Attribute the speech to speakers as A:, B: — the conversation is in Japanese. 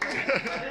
A: Ha ha ha.